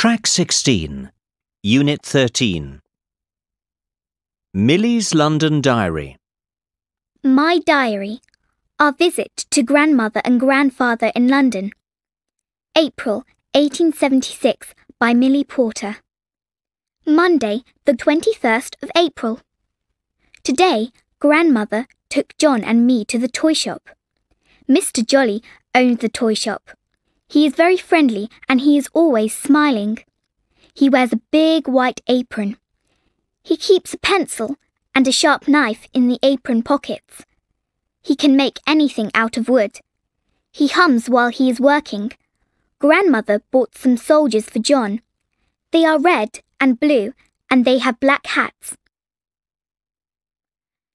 Track 16, Unit 13. Millie's London Diary. My Diary. Our visit to grandmother and grandfather in London. April 1876 by Millie Porter. Monday, the 21st of April. Today, grandmother took John and me to the toy shop. Mr. Jolly owned the toy shop. He is very friendly and he is always smiling. He wears a big white apron. He keeps a pencil and a sharp knife in the apron pockets. He can make anything out of wood. He hums while he is working. Grandmother bought some soldiers for John. They are red and blue and they have black hats.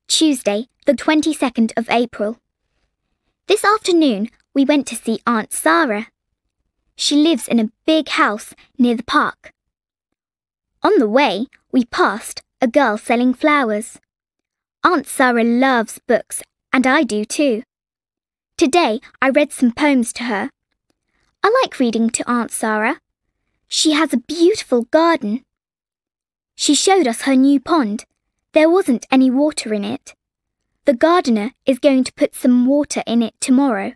Tuesday, the 22nd of April. This afternoon, we went to see Aunt Sarah. She lives in a big house near the park. On the way, we passed a girl selling flowers. Aunt Sarah loves books, and I do too. Today, I read some poems to her. I like reading to Aunt Sarah. She has a beautiful garden. She showed us her new pond. There wasn't any water in it. The gardener is going to put some water in it tomorrow.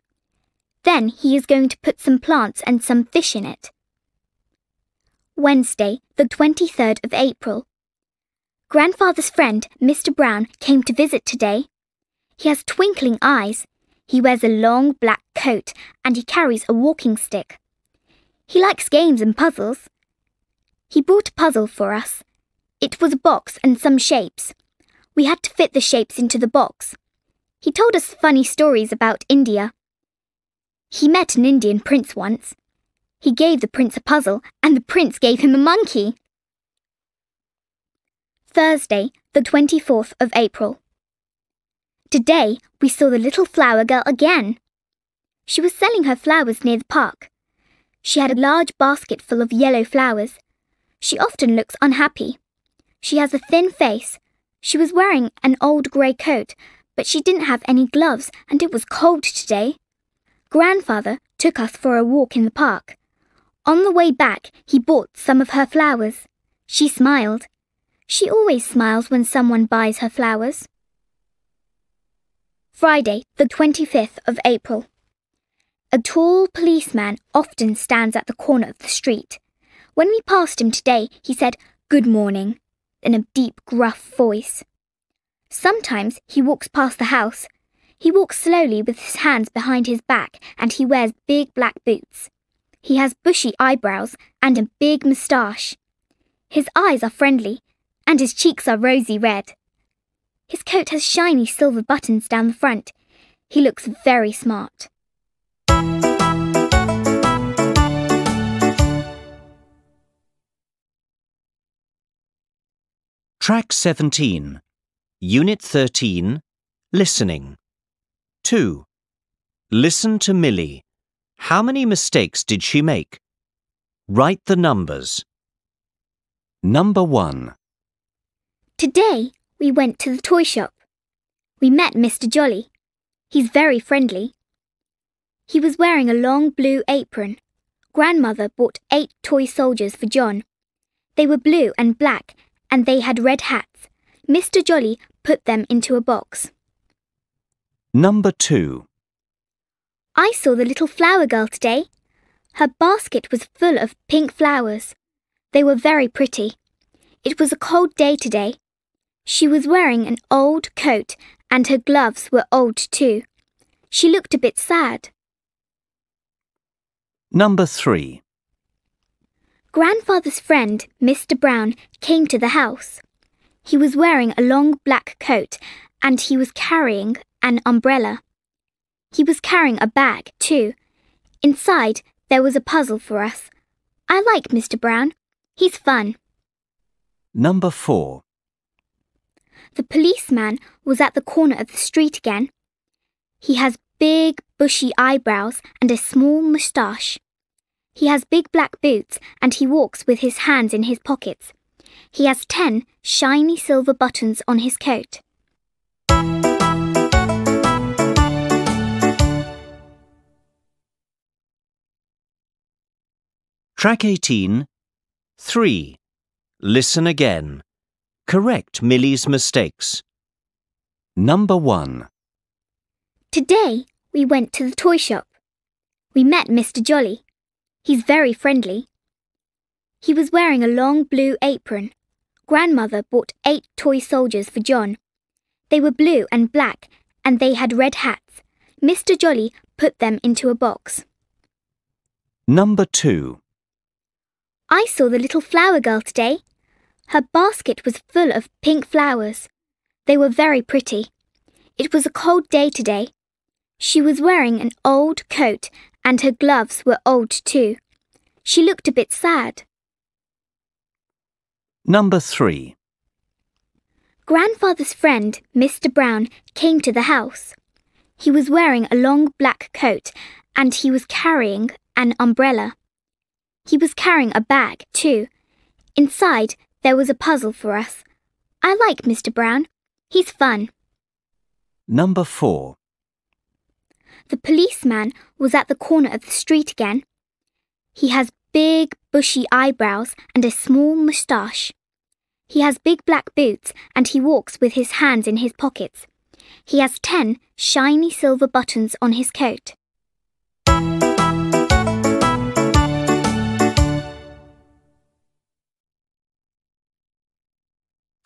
Then he is going to put some plants and some fish in it. Wednesday, the 23rd of April. Grandfather's friend, Mr. Brown, came to visit today. He has twinkling eyes. He wears a long black coat and he carries a walking stick. He likes games and puzzles. He brought a puzzle for us. It was a box and some shapes. We had to fit the shapes into the box. He told us funny stories about India. He met an Indian prince once. He gave the prince a puzzle, and the prince gave him a monkey. Thursday, the 24th of April. Today, we saw the little flower girl again. She was selling her flowers near the park. She had a large basket full of yellow flowers. She often looks unhappy. She has a thin face. She was wearing an old grey coat, but she didn't have any gloves, and it was cold today. Grandfather took us for a walk in the park. On the way back, he bought some of her flowers. She smiled. She always smiles when someone buys her flowers. Friday, the 25th of April. A tall policeman often stands at the corner of the street. When we passed him today, he said, Good morning, in a deep, gruff voice. Sometimes he walks past the house he walks slowly with his hands behind his back and he wears big black boots. He has bushy eyebrows and a big moustache. His eyes are friendly and his cheeks are rosy red. His coat has shiny silver buttons down the front. He looks very smart. Track 17, Unit 13, Listening. 2. Listen to Millie. How many mistakes did she make? Write the numbers. Number 1. Today, we went to the toy shop. We met Mr. Jolly. He's very friendly. He was wearing a long blue apron. Grandmother bought eight toy soldiers for John. They were blue and black, and they had red hats. Mr. Jolly put them into a box. Number 2. I saw the little flower girl today. Her basket was full of pink flowers. They were very pretty. It was a cold day today. She was wearing an old coat and her gloves were old too. She looked a bit sad. Number 3. Grandfather's friend, Mr. Brown, came to the house. He was wearing a long black coat and he was carrying an umbrella. He was carrying a bag, too. Inside, there was a puzzle for us. I like Mr. Brown. He's fun. Number 4. The policeman was at the corner of the street again. He has big, bushy eyebrows and a small moustache. He has big black boots and he walks with his hands in his pockets. He has ten shiny silver buttons on his coat. Track 18, 3. Listen again. Correct Millie's mistakes. Number 1. Today we went to the toy shop. We met Mr. Jolly. He's very friendly. He was wearing a long blue apron. Grandmother bought eight toy soldiers for John. They were blue and black, and they had red hats. Mr. Jolly put them into a box. Number 2. I saw the little flower girl today. Her basket was full of pink flowers. They were very pretty. It was a cold day today. She was wearing an old coat and her gloves were old too. She looked a bit sad. Number 3. Grandfather's friend, Mr. Brown, came to the house. He was wearing a long black coat and he was carrying an umbrella. He was carrying a bag, too. Inside, there was a puzzle for us. I like Mr. Brown. He's fun. Number 4. The policeman was at the corner of the street again. He has big, bushy eyebrows and a small moustache. He has big black boots and he walks with his hands in his pockets. He has ten shiny silver buttons on his coat.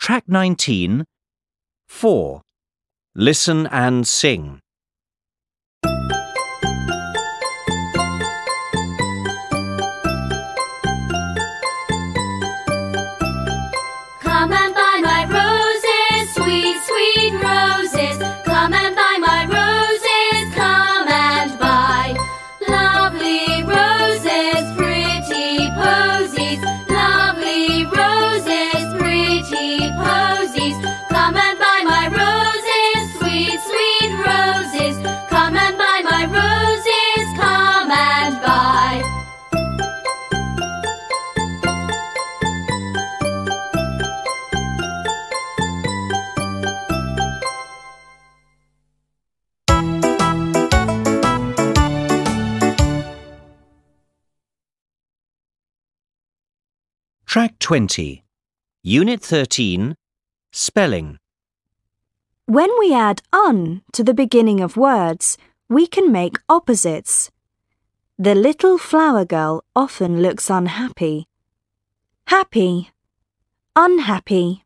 Track 19. 4. Listen and sing. Track 20. Unit 13. Spelling. When we add un to the beginning of words, we can make opposites. The little flower girl often looks unhappy. Happy, unhappy.